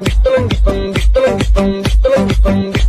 Distalangifang, distalangifang, distalangifang,